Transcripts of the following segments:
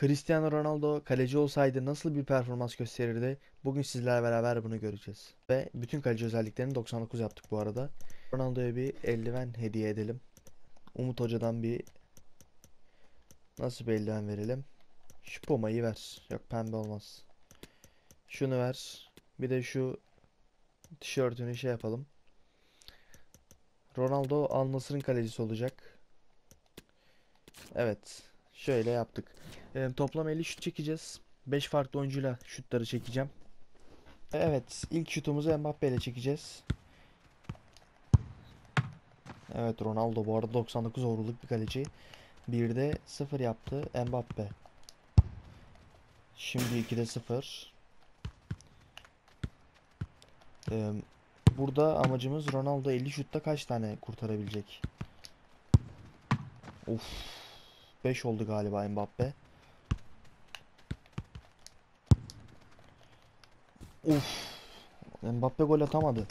Cristiano Ronaldo kaleci olsaydı nasıl bir performans gösterirdi? Bugün sizlerle beraber bunu göreceğiz. Ve bütün kaleci özelliklerini 99 yaptık bu arada. Ronaldo'ya bir eldiven hediye edelim. Umut Hoca'dan bir nasıl bir eldiven verelim? Şu Puma'yı ver. Yok pembe olmaz. Şunu ver. Bir de şu tişörtünü şey yapalım. Ronaldo Al Nassr'ın kalecisi olacak. Evet. Şöyle yaptık. Ee, toplam 50 şut çekeceğiz. 5 farklı oyuncuyla şutları çekeceğim. Evet. ilk şutumuzu Mbappe ile çekeceğiz. Evet Ronaldo bu arada 99 overall'luk bir kaleci. Bir de 0 yaptı Mbappe. Şimdi 2'de 0. Ee, burada amacımız Ronaldo 50 şutta kaç tane kurtarabilecek? Of. 5 oldu galiba Mbappe. Uf. Mbappe gol atamadı.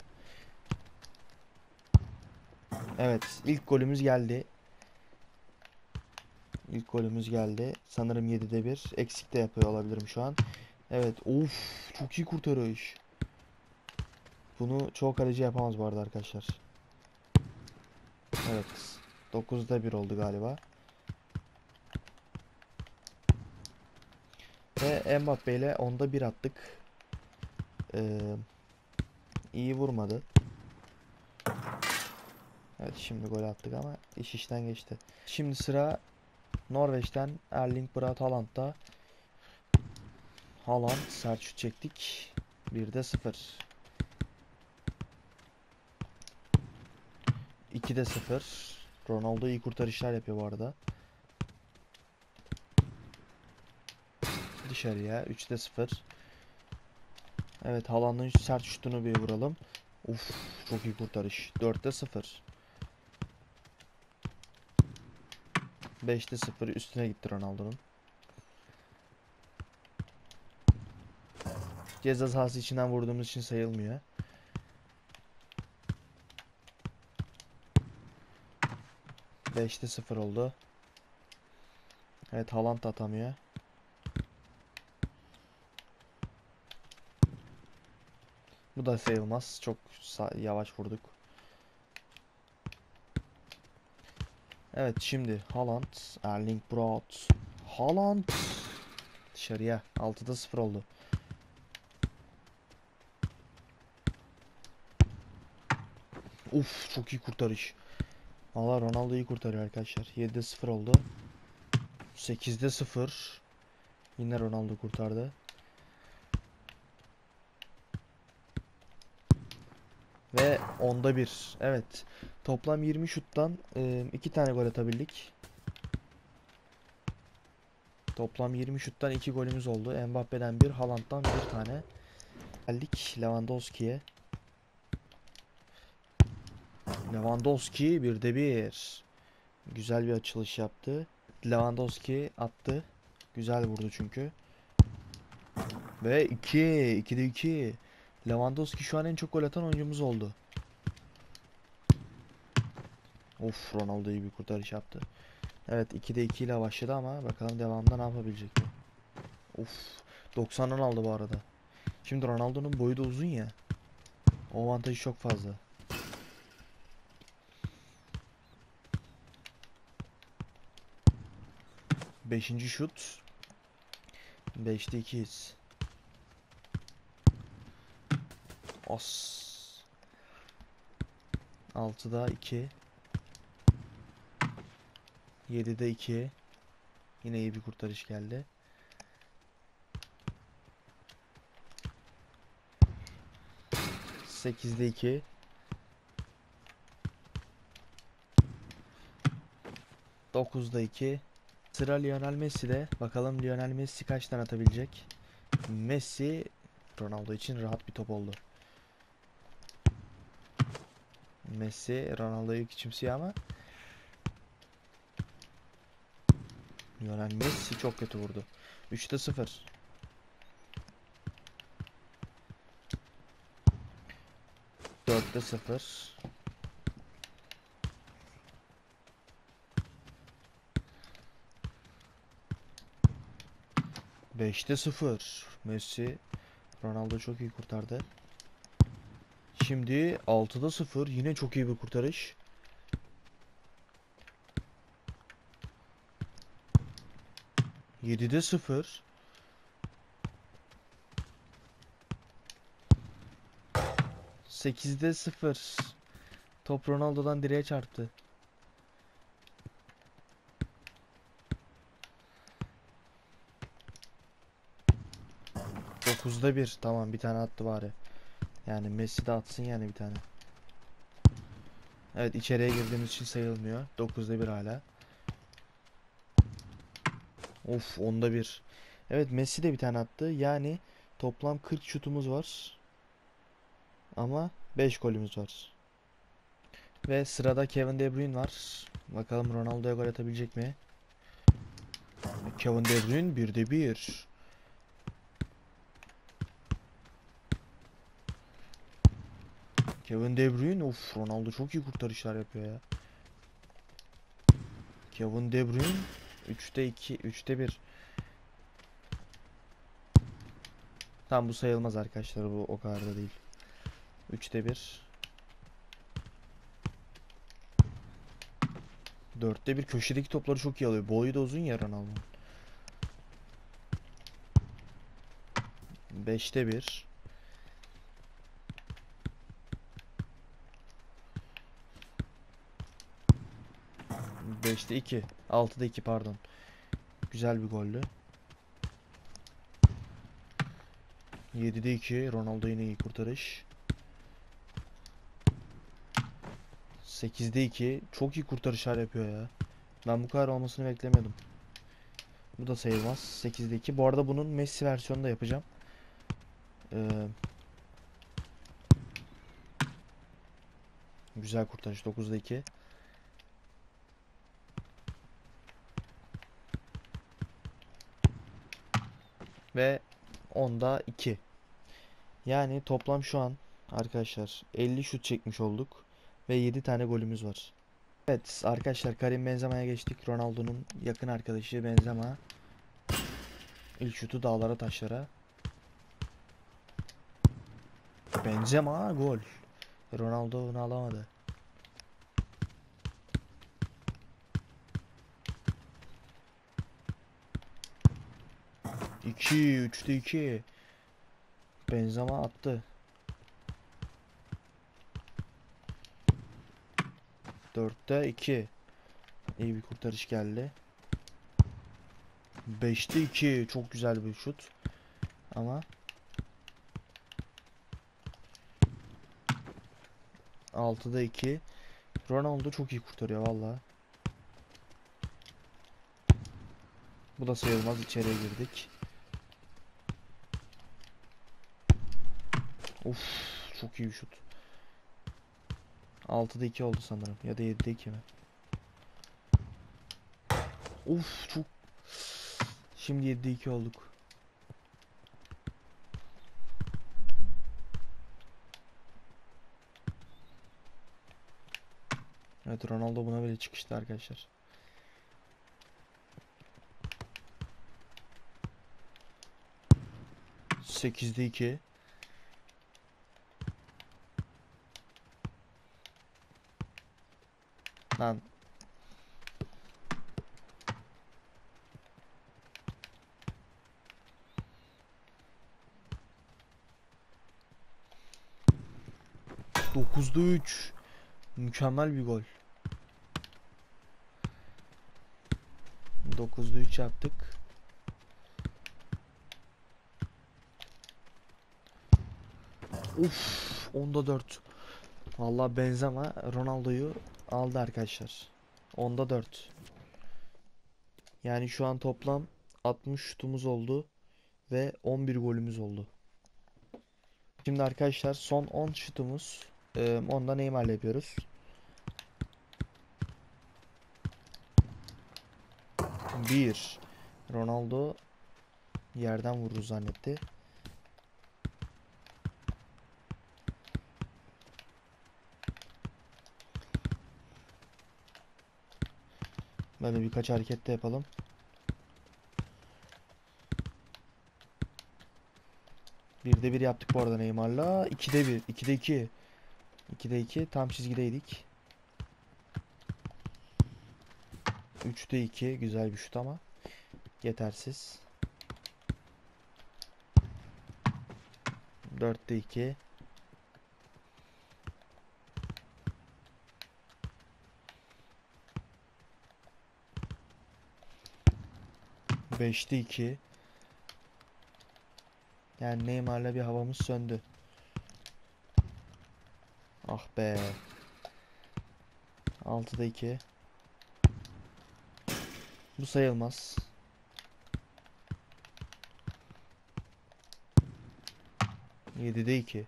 Evet, ilk golümüz geldi. İlk golümüz geldi. Sanırım 7'de 1. Eksik de yapıyor olabilirim şu an. Evet, of, çok iyi kurtarış. Bunu çoğu kaleci yapamaz bu arada arkadaşlar. Evet, 9'da 1 oldu galiba. Ve Mbappe ile onda bir attık. Ee, iyi vurmadı. Evet şimdi gol attık ama iş işten geçti. Şimdi sıra Norveç'ten Erling Braut Haaland'da. Haaland sert şut çektik. 1'de 0. 2'de 0. Ronaldo iyi kurtarışlar yapıyor bu arada. Dışarıya 3'te 0. Evet Haaland'ın sert şutunu bir vuralım. Uf çok iyi kurtarış. 4'te 0. 5'te 0 üstüne gitti Ronaldo'nun. Ceza sahası içinden vurduğumuz için sayılmıyor. Beşte 0 oldu. Evet Haaland atamıyor. Bu da sayılmaz. Çok yavaş vurduk. Evet şimdi Haaland, Erling Braut, Haaland dışarıya 6'da 0 oldu. Uf çok iyi kurtarış. Valla Ronaldo iyi kurtarıyor arkadaşlar. 7'de 0 oldu. 8'de 0. Yine Ronaldo kurtardı. Ve onda bir. Evet. Toplam 20 şuttan 2 tane gol atabildik. Toplam 20 şuttan 2 golümüz oldu. Mbappe'den 1, Haaland'dan 1 tane. Geldik Lewandowski'ye. Lewandowski bir de bir. Güzel bir açılış yaptı. Lewandowski attı. Güzel vurdu çünkü. Ve 2. 2'de 2. Lewandowski şu an en çok gol atan oyuncumuz oldu. Of Ronaldo iyi bir kurtarış yaptı. Evet 2'de 2 ile başladı ama bakalım devamında ne yapabilecek mi? Of 90'dan aldı bu arada. Şimdi Ronaldo'nun boyu da uzun ya. O avantajı çok fazla. Beşinci şut. Beşte ikiyiz. Os. 6'da 2. 7'de 2. Yine iyi bir kurtarış geldi. Sekizde iki. Dokuzda iki. Sıra Lionel Messi'de. Bakalım Lionel Messi kaç tane atabilecek. Messi Ronaldo için rahat bir top oldu. Messi Ronaldo'yu küçümsüyor ama Lionel Messi çok kötü vurdu. 3'te 0. Dörtte 0. 5'te 0. Messi Ronaldo çok iyi kurtardı. Şimdi 6'da 0. Yine çok iyi bir kurtarış. Yedide 0. Sekizde 0. Top Ronaldo'dan direğe çarptı. Dokuzda bir. Tamam bir tane attı bari. Yani Messi de atsın yani bir tane. Evet içeriye girdiğimiz için sayılmıyor. 9'da 1 hala. Of onda bir. Evet Messi de bir tane attı. Yani toplam 40 şutumuz var. Ama 5 golümüz var. Ve sırada Kevin De Bruyne var. Bakalım Ronaldo'ya gol atabilecek mi? Kevin De Bruyne 1'de 1. Kevin De Bruyne of Ronaldo çok iyi kurtarışlar yapıyor ya. Kevin De Bruyne 3'te 2, 3'te 1. Tam bu sayılmaz arkadaşlar bu o kadar da değil. 3'te 1. 4'te 1 köşedeki topları çok iyi alıyor. Boyu da uzun ya Ronaldo'nun. 5'te 1. Beşte 2. 6'da 2 pardon. Güzel bir goldü. 7'de 2. Ronaldo yine iyi kurtarış. 8'de 2. Çok iyi kurtarışlar yapıyor ya. Ben bu kadar olmasını beklemiyordum. Bu da sayılmaz. 8'de 2. Bu arada bunun Messi versiyonu da yapacağım. Ee, güzel kurtarış. 9'da 2. Ve 10'da 2. Yani toplam şu an arkadaşlar 50 şut çekmiş olduk. Ve 7 tane golümüz var. Evet arkadaşlar Karim Benzema'ya geçtik. Ronaldo'nun yakın arkadaşı Benzema. İlk şutu dağlara taşlara. Benzema gol. Ronaldo bunu alamadı. İki, üçte iki. Benzema attı. Dörtte iki. İyi bir kurtarış geldi. Beşte iki. Çok güzel bir şut. Ama altıda iki. Ronaldo çok iyi kurtarıyor valla. Bu da sayılmaz. içeriye girdik. Of çok iyi bir şut. 6'da 2 oldu sanırım. Ya da 7'de 2 mi? Of çok... Şimdi 7'de 2 olduk. Evet Ronaldo buna bile çıkıştı arkadaşlar. Sekizde iki. Lan. Dokuzda üç. Mükemmel bir gol. 9'da 3 yaptık. Uf, 10'da 4. Vallahi Benzema Ronaldo'yu aldı arkadaşlar. 10'da 4. Yani şu an toplam 60 şutumuz oldu ve 11 golümüz oldu. Şimdi arkadaşlar son 10 şutumuz. Onda Neymar'la yapıyoruz. 1 Ronaldo yerden vurur zannetti. Böyle birkaç hareket de yapalım. 1'de 1 yaptık bu arada Neymar'la. 2'de 1. 2'de 2. 2'de 2. Tam çizgideydik. 3'te 2. Güzel bir şut ama. Yetersiz. 4'te 2. Beşte 2. Yani Neymar'la bir havamız söndü. Ah be. 6'da 2. Bu sayılmaz. Yedide 2.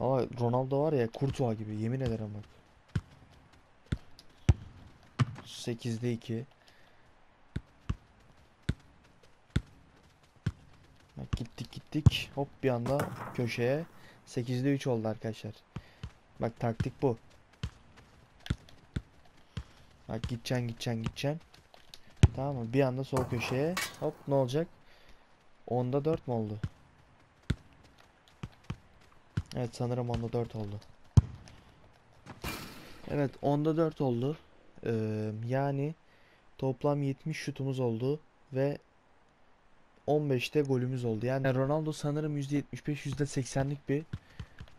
Ama Ronaldo var ya Kurtuğa gibi yemin ederim bak. 8'de 2. gittik gittik. Hop bir anda köşeye. 8'de 3 oldu arkadaşlar. Bak taktik bu. Bak gideceksin gideceksin gideceksin. Tamam mı? Bir anda sol köşeye. Hop ne olacak? 10'da 4 mü oldu? Evet sanırım 10'da 4 oldu. Evet 10'da 4 oldu. Ee, yani toplam 70 şutumuz oldu ve 15'te golümüz oldu. Yani Ronaldo sanırım %75 %80'lik bir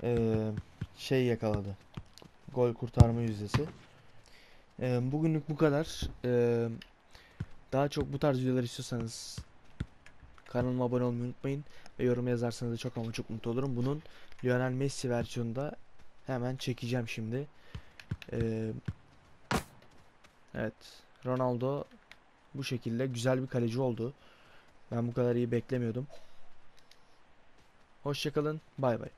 eee, şey yakaladı. Gol kurtarma yüzdesi. Eee, bugünlük bu kadar. Eee, daha çok bu tarz videolar istiyorsanız kanalıma abone olmayı unutmayın ve yorum yazarsanız da çok ama çok mutlu olurum. Bunun Lionel Messi versiyonunu da hemen çekeceğim şimdi. Eee, evet, Ronaldo bu şekilde güzel bir kaleci oldu. Ben bu kadar iyi beklemiyordum. Hoşçakalın. Bay bay.